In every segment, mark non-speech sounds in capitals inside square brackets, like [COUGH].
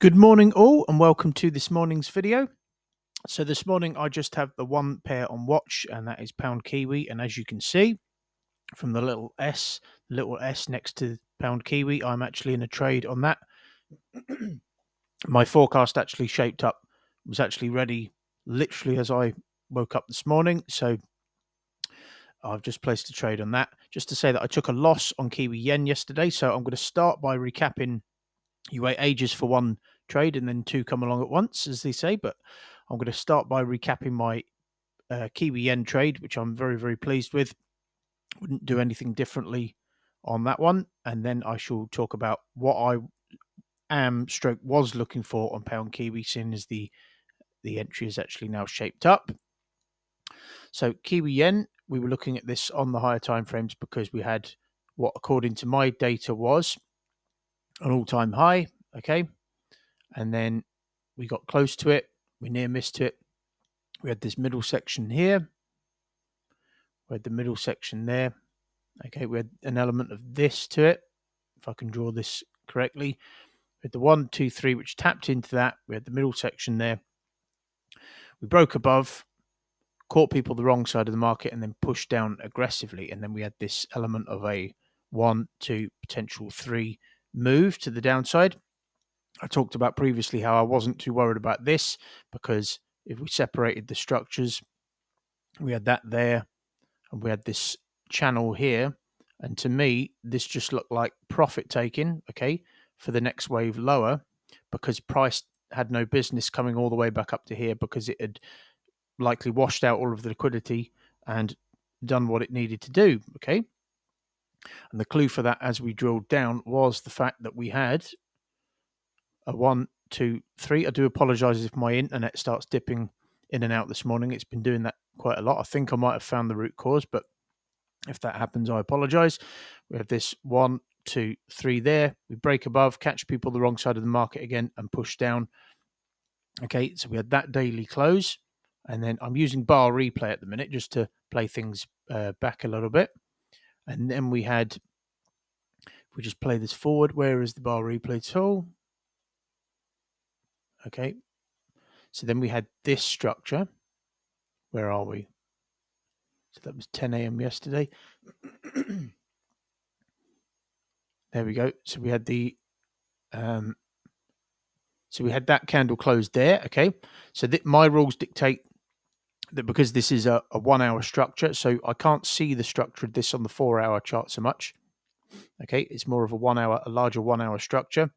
Good morning, all, and welcome to this morning's video. So, this morning I just have the one pair on watch, and that is pound kiwi. And as you can see from the little S, little S next to pound kiwi, I'm actually in a trade on that. [CLEARS THROAT] My forecast actually shaped up, was actually ready literally as I woke up this morning. So, I've just placed a trade on that. Just to say that I took a loss on Kiwi Yen yesterday. So, I'm going to start by recapping you wait ages for one trade and then two come along at once, as they say. But I'm going to start by recapping my uh, Kiwi Yen trade, which I'm very, very pleased with. Wouldn't do anything differently on that one. And then I shall talk about what I am stroke was looking for on pound Kiwi, seeing as the the entry is actually now shaped up. So Kiwi Yen, we were looking at this on the higher time frames because we had what according to my data was an all-time high okay? And then we got close to it. We near missed it. We had this middle section here. We had the middle section there. Okay we had an element of this to it if i can draw this correctly. We had the one two three which tapped into that. We had the middle section there. We broke above caught people the wrong side of the market and then pushed down aggressively. And then we had this element of a one two potential three move to the downside. I talked about previously how I wasn't too worried about this because if we separated the structures, we had that there and we had this channel here. And to me, this just looked like profit taking, okay, for the next wave lower because price had no business coming all the way back up to here because it had likely washed out all of the liquidity and done what it needed to do, okay? And the clue for that, as we drilled down, was the fact that we had a one, two, three. I do apologize if my internet starts dipping in and out this morning. It's been doing that quite a lot. I think I might have found the root cause, but if that happens, I apologize. We have this one, two, three there. We break above, catch people the wrong side of the market again, and push down. Okay, so we had that daily close. And then I'm using bar replay at the minute just to play things uh, back a little bit. And then we had, if we just play this forward, where is the bar replay tool? Okay. So then we had this structure. Where are we? So that was 10 a.m. yesterday. [CLEARS THROAT] there we go. So we had the, um, so we had that candle closed there. Okay. So th- my rules dictate that because this is a, a one hour structure, so I can't see the structure of this on the four hour chart so much. Okay, it's more of a one hour, a larger one hour structure.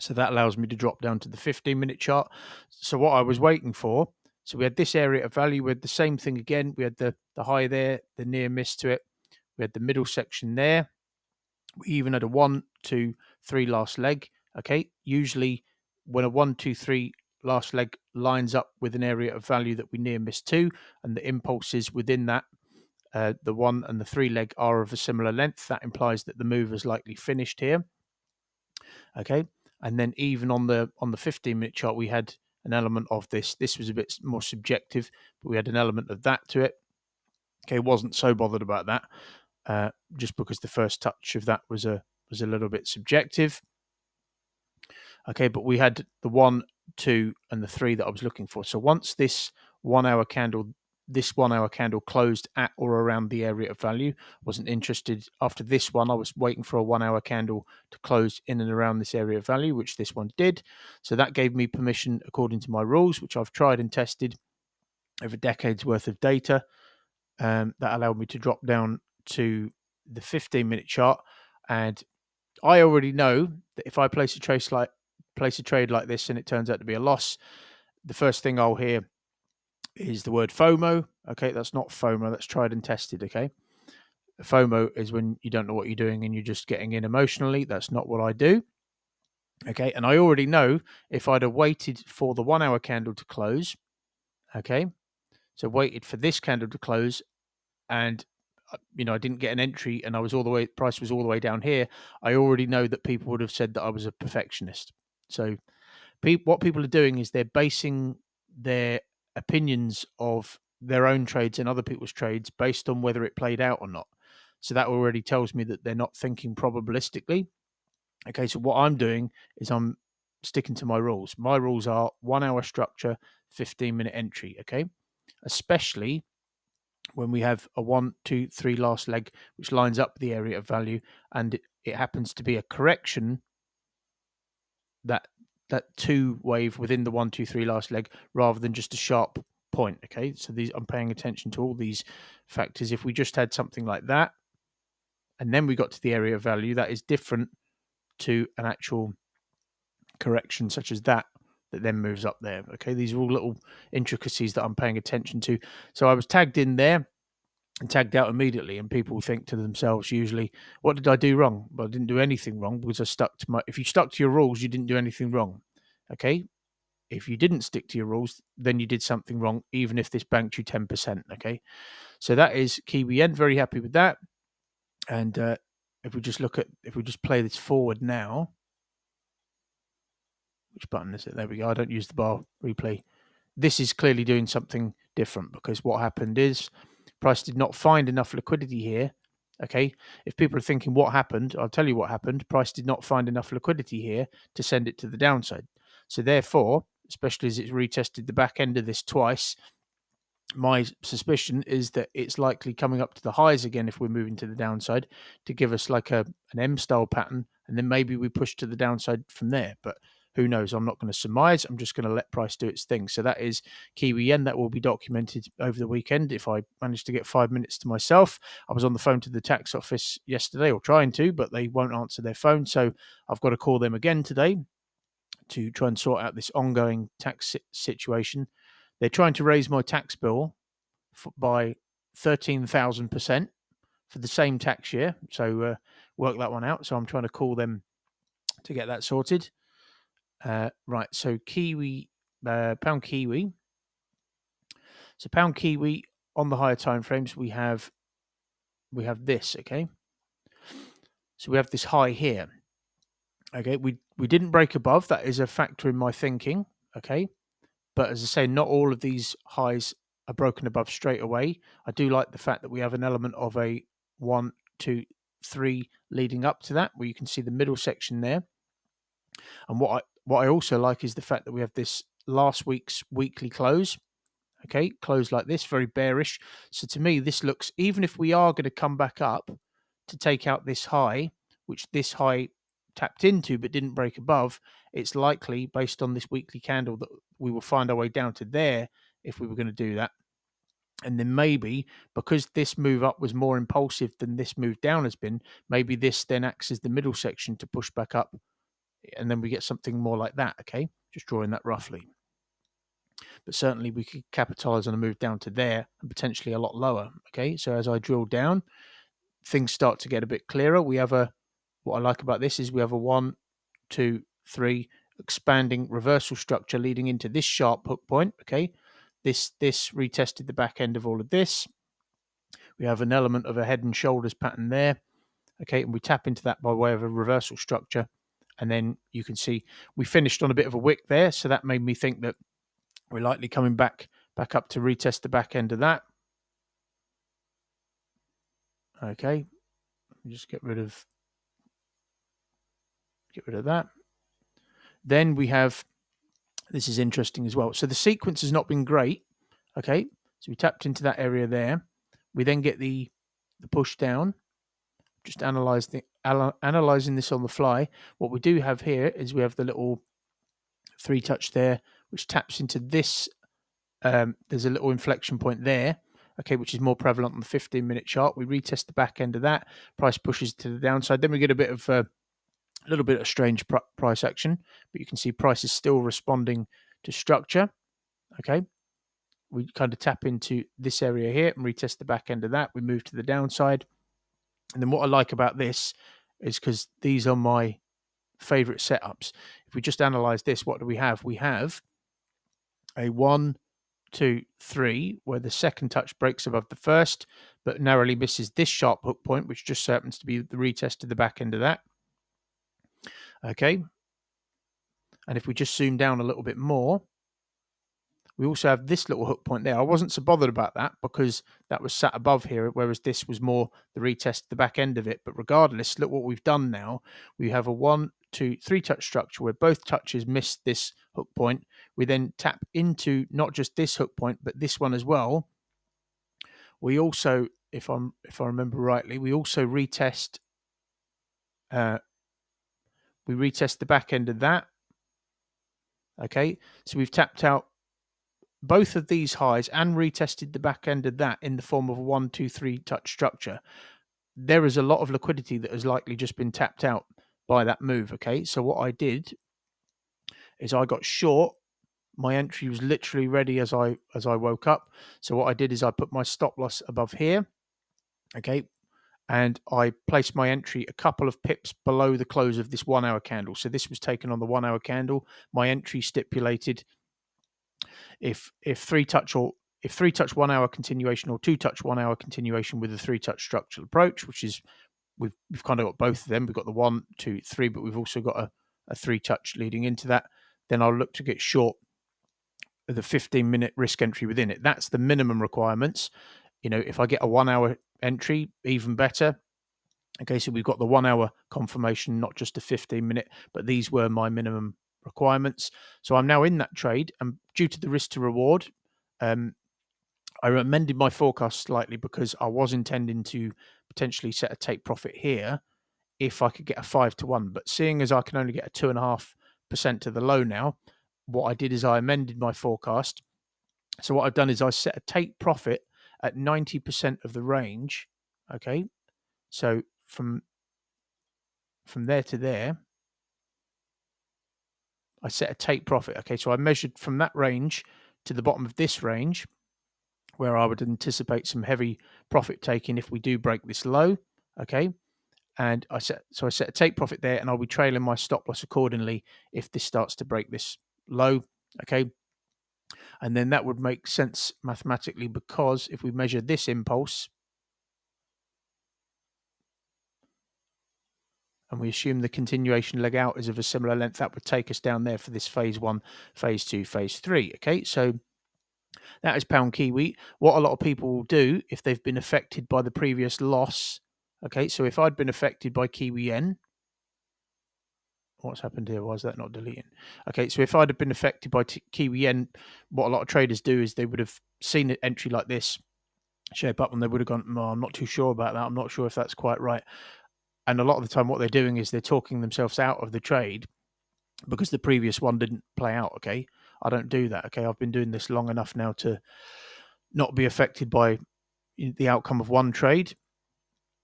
So that allows me to drop down to the 15 minute chart. So what I was waiting for, so we had this area of value, had the same thing again. We had the, the high there, the near miss to it. We had the middle section there. We even had a one, two, three last leg. Okay, usually when a one, two, three last leg lines up with an area of value that we near miss to, and the impulses within that, uh, the one and the three leg are of a similar length. That implies that the move is likely finished here. Okay, and then even on the on the 15 minute chart, we had an element of this. This was a bit more subjective, but we had an element of that to it. Okay, wasn't so bothered about that, uh, just because the first touch of that was a was a little bit subjective. Okay, but we had the one two, and the three that I was looking for. So once this one hour candle, this one hour candle closed at or around the area of value, wasn't interested. After this one, I was waiting for a one hour candle to close in and around this area of value, which this one did. So that gave me permission, according to my rules, which I've tried and tested over decades worth of data. Um, that allowed me to drop down to the 15 minute chart. And I already know that if I place a trace like place a trade like this and it turns out to be a loss, the first thing I'll hear is the word FOMO. Okay, that's not FOMO, that's tried and tested. Okay, FOMO is when you don't know what you're doing and you're just getting in emotionally. That's not what I do. Okay, and I already know if I'd have waited for the one hour candle to close, okay, so waited for this candle to close and uh, you know, I didn't get an entry and I was all the way, price was all the way down here, I already know that people would have said that I was a perfectionist. So, pe- what people are doing is they're basing their opinions of their own trades and other people's trades based on whether it played out or not. So that already tells me that they're not thinking probabilistically. Okay, so what I'm doing is I'm sticking to my rules. My rules are one hour structure, 15 minute entry. Okay. Especially when we have a one, two, three last leg, which lines up the area of value, and it, it happens to be a correction that that two wave within the one, two, three last leg rather than just a sharp point. Okay. So these I'm paying attention to all these factors. If we just had something like that, and then we got to the area of value, that is different to an actual correction such as that that then moves up there. Okay, these are all little intricacies that I'm paying attention to. So I was tagged in there tagged out immediately, and people think to themselves usually, "What did I do wrong?" Well, I didn't do anything wrong because I stuck to my. If you stuck to your rules, you didn't do anything wrong. Okay. If you didn't stick to your rules, then you did something wrong, even if this banked you 10%. Okay. So that is Kiwi Yen. Very happy with that. And uh, if we just look at, if we just play this forward now, which button is it? There we go. I don't use the bar replay. This is clearly doing something different because what happened is price did not find enough liquidity here. Okay. If people are thinking what happened, I'll tell you what happened. Price did not find enough liquidity here to send it to the downside. So therefore, especially as it's retested the back end of this twice, my suspicion is that it's likely coming up to the highs again if we're moving to the downside to give us like a an M style pattern, and then maybe we push to the downside from there. But who knows? I'm not going to surmise. I'm just going to let price do its thing. So that is Kiwi Yen. That will be documented over the weekend if I manage to get five minutes to myself. I was on the phone to the tax office yesterday, or trying to, but they won't answer their phone. So I've got to call them again today to try and sort out this ongoing tax situation. They're trying to raise my tax bill by 13,000% for the same tax year. So uh, work that one out. So I'm trying to call them to get that sorted. Uh, right, so Kiwi, uh, pound Kiwi. So pound Kiwi on the higher time frames, we have we have this. Okay, so we have this high here. Okay, we we didn't break above. That is a factor in my thinking. Okay, but as I say, not all of these highs are broken above straight away. I do like the fact that we have an element of a one, two, three leading up to that, where you can see the middle section there. And what I what I also like is the fact that we have this last week's weekly close. Okay, close like this, very bearish. So to me, this looks, even if we are going to come back up to take out this high, which this high tapped into but didn't break above, it's likely, based on this weekly candle, that we will find our way down to there if we were going to do that. And then maybe because this move up was more impulsive than this move down has been, maybe this then acts as the middle section to push back up and then we get something more like that. Okay, just drawing that roughly. But certainly we could capitalize on a move down to there and potentially a lot lower. Okay, so as I drill down, things start to get a bit clearer. We have a what I like about this is we have a one, two, three expanding reversal structure leading into this sharp hook point. Okay, this this retested the back end of all of this. We have an element of a head and shoulders pattern there. Okay, and we tap into that by way of a reversal structure and then you can see we finished on a bit of a wick there, so that made me think that we're likely coming back back up to retest the back end of that. Okay, just get rid of get rid of that. Then we have this is interesting as well. So the sequence has not been great. Okay, so we tapped into that area there. We then get the the push down just analyze the analyzing this on the fly. What we do have here is we have the little three touch there, which taps into this. Um, there's a little inflection point there, okay, which is more prevalent on the 15 minute chart. We retest the back end of that. Price pushes to the downside. Then we get a bit of uh, a little bit of strange pr- price action, but you can see price is still responding to structure. Okay, we kind of tap into this area here and retest the back end of that. We move to the downside. And then what I like about this is because these are my favorite setups. If we just analyze this, what do we have? We have a one, two, three, where the second touch breaks above the first, but narrowly misses this sharp hook point, which just happens to be the retest of the back end of that. Okay. And if we just zoom down a little bit more, we also have this little hook point there. I wasn't so bothered about that because that was sat above here, whereas this was more the retest, the back end of it. But regardless, look what we've done now. We have a one, two, three touch structure where both touches miss this hook point. We then tap into not just this hook point, but this one as well. We also, if I'm if I remember rightly, we also retest uh, we retest the back end of that. Okay, so we've tapped out both of these highs and retested the back end of that in the form of a one, two, three touch structure. There is a lot of liquidity that has likely just been tapped out by that move. Okay, so what I did is I got short. My entry was literally ready as I as I woke up. So what I did is I put my stop loss above here. Okay, and I placed my entry a couple of pips below the close of this one hour candle. So this was taken on the one hour candle. My entry stipulated if if three touch or if three touch one hour continuation or two touch one hour continuation with a three touch structural approach, which is we've we've kind of got both of them. We've got the one, two, three, but we've also got a, a three touch leading into that. Then I'll look to get short the 15 minute risk entry within it. That's the minimum requirements. You know, if I get a one hour entry, even better. Okay, so we've got the one hour confirmation, not just a 15 minute, but these were my minimum requirements. So I'm now in that trade, and due to the risk to reward, um, I amended my forecast slightly because I was intending to potentially set a take profit here if I could get a five to one. But seeing as I can only get a two and a half percent to the low now, what I did is I amended my forecast. So what I've done is I set a take profit at 90% of the range. Okay. So from from there to there, I set a take profit. Okay. So I measured from that range to the bottom of this range where I would anticipate some heavy profit taking if we do break this low. Okay. And I set so I set a take profit there and I'll be trailing my stop loss accordingly if this starts to break this low. Okay. And then that would make sense mathematically because if we measure this impulse and we assume the continuation leg out is of a similar length, that would take us down there for this phase one, phase two, phase three. Okay, so that is pound kiwi. What a lot of people will do if they've been affected by the previous loss. Okay, so if I'd been affected by kiwi yen, what's happened here? Why is that not deleting? Okay, so if I'd have been affected by Kiwi Yen, what a lot of traders do is they would have seen an entry like this shape up and they would have gone, oh, I'm not too sure about that. I'm not sure if that's quite right. And a lot of the time, what they're doing is they're talking themselves out of the trade because the previous one didn't play out. Okay, I don't do that. Okay, I've been doing this long enough now to not be affected by the outcome of one trade.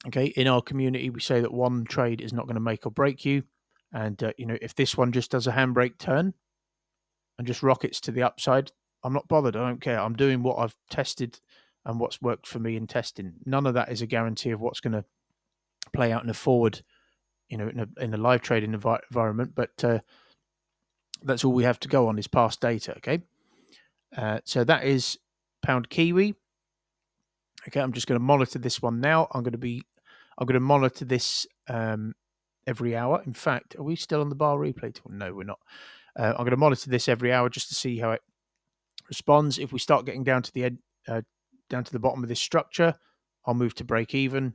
Okay, in our community, we say that one trade is not going to make or break you. And uh, you know, if this one just does a handbrake turn and just rockets to the upside, I'm not bothered. I don't care. I'm doing what I've tested and what's worked for me in testing. None of that is a guarantee of what's going to play out in a forward, you know, in a, in a live trading envi- environment. But uh, that's all we have to go on is past data. Okay, uh, so that is pound kiwi. Okay, I'm just going to monitor this one now. I'm going to be, I'm going to monitor this um, every hour. In fact, are we still on the bar replay tool? No, we're not. Uh, I'm going to monitor this every hour just to see how it responds. If we start getting down to the ed, uh, down to the bottom of this structure, I'll move to break even,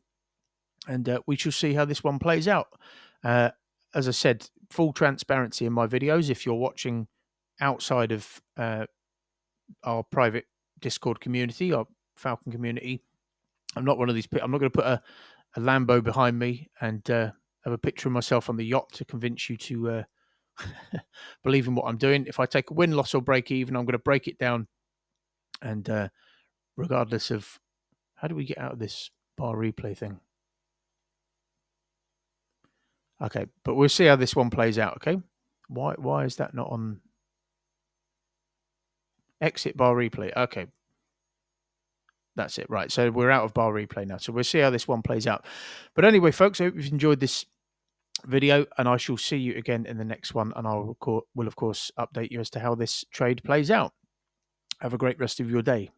and uh, we shall see how this one plays out. Uh, as I said, full transparency in my videos. If you're watching outside of uh, our private Discord community, our Falcon community, I'm not one of these. I'm not going to put a, a Lambo behind me and uh, have a picture of myself on the yacht to convince you to uh, [LAUGHS] believe in what I'm doing. If I take a win, loss, or break even, I'm going to break it down. And uh, regardless of how do we get out of this bar replay thing? Okay, but we'll see how this one plays out. Okay, why why is that not on exit bar replay? Okay, that's it. Right, so we're out of bar replay now. So we'll see how this one plays out. But anyway, folks, I hope you've enjoyed this video and I shall see you again in the next one and I will, will of course update you as to how this trade plays out. Have a great rest of your day.